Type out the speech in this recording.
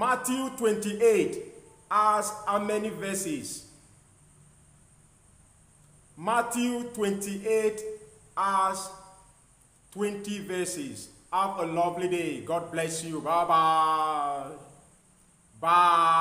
Matthew 28 has how many verses? Matthew 28 has 20 verses. Have a lovely day. God bless you. Bye-bye. Bye.